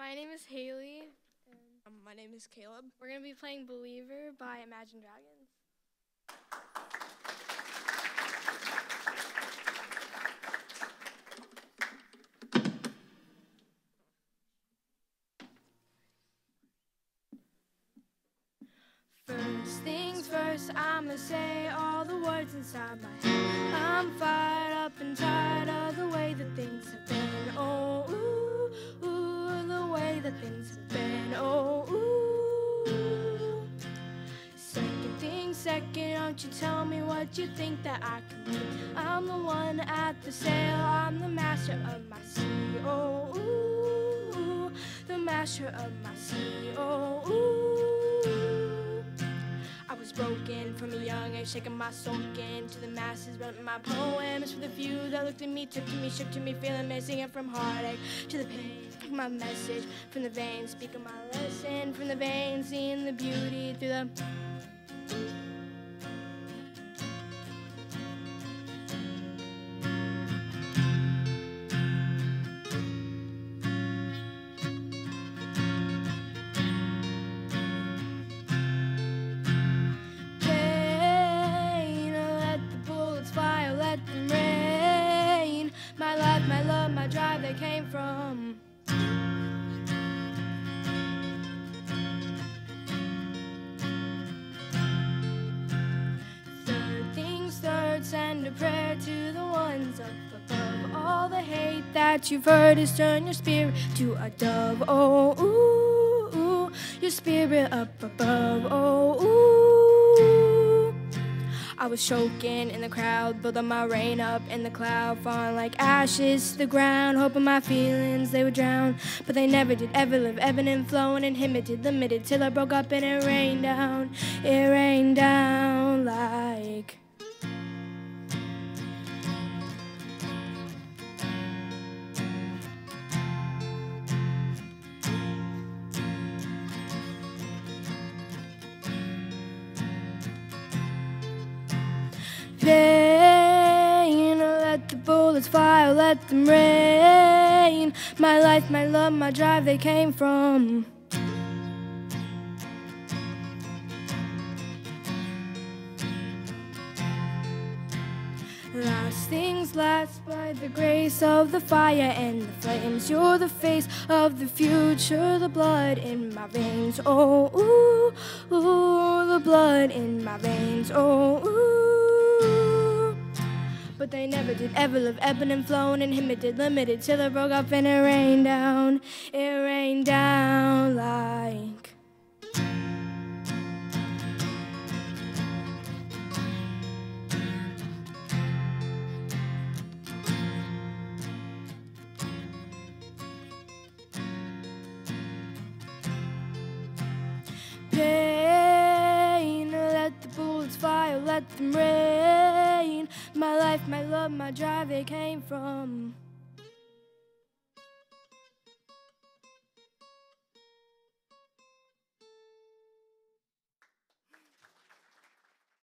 My name is Haley. Um, my name is Caleb. We're going to be playing Believer by Imagine Dragons. First things first, I'ma say all the words inside my head. I'm fired up and tired of the way that things don't you tell me what you think that I can do. I'm the one at the sail, I'm the master of my sea. Oh, ooh, the master of my sea. Oh, ooh. I was broken from a young age, shaking my soul into the masses, writing my poems for the few that looked at me, took to me, shook to me, feeling me, singing from heartache to the pain. My message from the veins, speaking my lesson from the veins, seeing the beauty through the. They came from. Third things third, send a prayer to the ones up above. All the hate that you've heard is turn your spirit to a dove. Oh, ooh, ooh, your spirit up above. Oh, ooh. I was choking in the crowd, building my rain up in the cloud, falling like ashes to the ground, hoping my feelings they would drown. But they never did ever live, ebbing and flowing, inhibited, limited, till I broke up and it rained down. It rained down like. Bullets fly, let them rain. My life, my love, my drive, they came from. Last things last by the grace of the fire and the flames. You're the face of the future, the blood in my veins. Oh, ooh, ooh, the blood in my veins. Oh, ooh. But they never did ever live, ebbing and flowing, inhibited, limited, till it broke up and it rained down. It rained down like. Pain, let the bullets fly, let them rain. My life, my love, my drive, they came from.